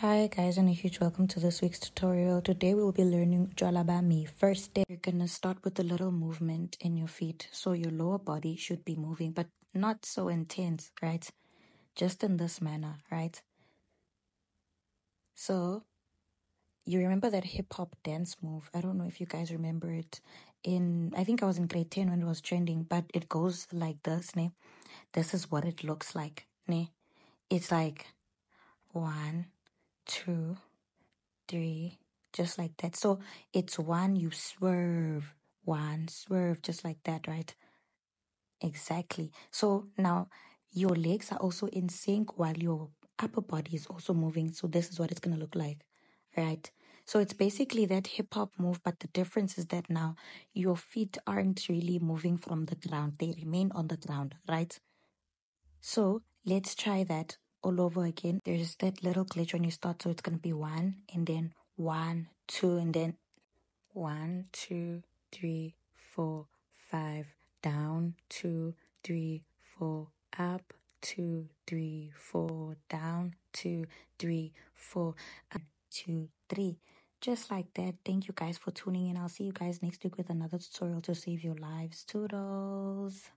Hi guys and a huge welcome to this week's tutorial. Today we will be learning Tshwala Bam. First step, you're gonna start with a little movement in your feet. So your lower body should be moving, but not so intense, right? Just in this manner, right? So you remember that hip hop dance move? I don't know if you guys remember it. In I think I was in grade 10 when it was trending, but it goes like this, ne? This is what it looks like, ne? It's like one two, three, just like that. So it's one, you swerve, one, swerve, just like that, right? Exactly. So now your legs are also in sync while your upper body is also moving. So this is what it's going to look like, right? So it's basically that hip hop move, but the difference is that now your feet aren't really moving from the ground. They remain on the ground, right? So let's try that all over again. There's that little glitch when you start. So it's to be one and then one, two, and then one, two, three, four, five, down, two, three, four, up, two, three, four, down, two, three, four, up, two, three. Just like that. Thank you guys for tuning in. I'll see you guys next week with another tutorial to save your lives. Toodles.